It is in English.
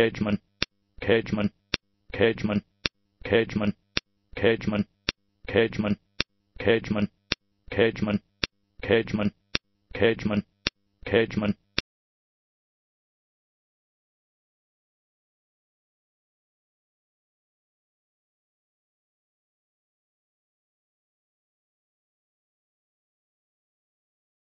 Cageman, Cageman, Cageman, Cageman, Cageman, Cageman, Cageman, Cageman, Cageman, Cageman, Cageman,